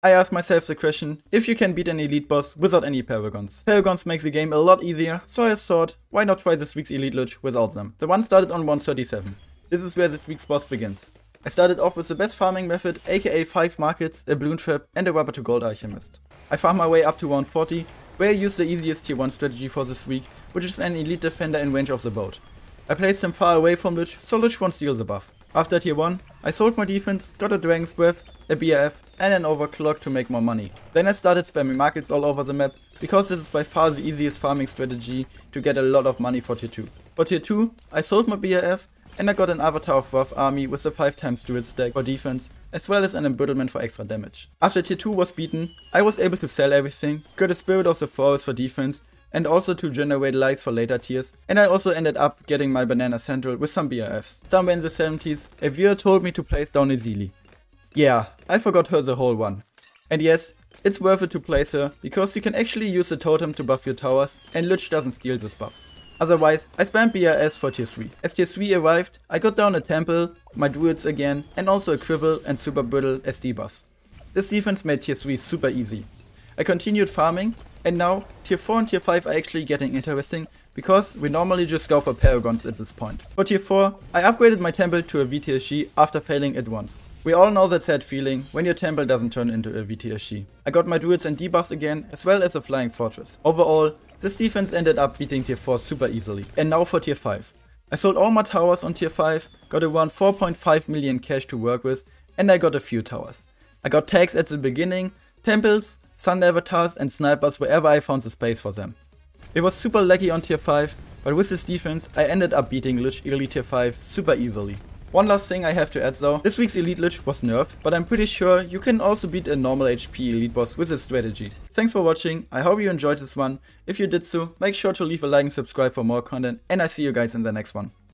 I asked myself the question, if you can beat an elite boss without any paragons. Paragons makes the game a lot easier, so I thought, why not try this week's elite lich without them. The one started on 137. This is where this week's boss begins. I started off with the best farming method, aka 5 markets, a Bloon Trap and a rubber to gold alchemist. I farmed my way up to round 40, where I used the easiest tier 1 strategy for this week, which is an elite defender in range of the boat. I placed him far away from Lich, so Lich won't steal the buff. After tier 1, I sold my defense, got a Dragon's Breath, a BRF and an overclock to make more money. Then I started spamming markets all over the map, because this is by far the easiest farming strategy to get a lot of money for tier 2. For tier 2, I sold my BRF and I got an Avatar of Wrath army with a 5 times dual stack for defense, as well as an embrittlement for extra damage. After tier 2 was beaten, I was able to sell everything, got a Spirit of the Forest for defense, and also to generate lights for later tiers. And I also ended up getting my Banana Central with some BRFs. Somewhere in the 70s, a viewer told me to place down Ezili. Yeah, I forgot her the whole one. And yes, it's worth it to place her, because you can actually use the totem to buff your towers, and Lich doesn't steal this buff. Otherwise, I spammed BRFs for tier 3. As tier 3 arrived, I got down a temple, my druids again, and also a cripple and super brittle as debuffs. This defense made tier 3 super easy. I continued farming, and now tier 4 and tier 5 are actually getting interesting, because we normally just go for paragons at this point. For tier 4, I upgraded my temple to a VTSG after failing it once. We all know that sad feeling when your temple doesn't turn into a VTSG. I got my druids and debuffs again, as well as a flying fortress. Overall, this defense ended up beating tier 4 super easily. And now for tier 5. I sold all my towers on tier 5, got around 4.5 million cash to work with, and I got a few towers. I got tags at the beginning, temples, sun avatars and snipers wherever I found the space for them. It was super lucky on tier 5, but with this defense I ended up beating Lich Elite tier 5 super easily. One last thing I have to add though, this week's Elite Lich was nerfed, but I'm pretty sure you can also beat a normal HP Elite boss with this strategy. Thanks for watching, I hope you enjoyed this one. If you did so, make sure to leave a like and subscribe for more content, and I see you guys in the next one.